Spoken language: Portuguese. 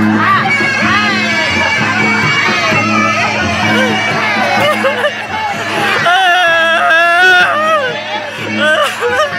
Ah! ah! ah! ah!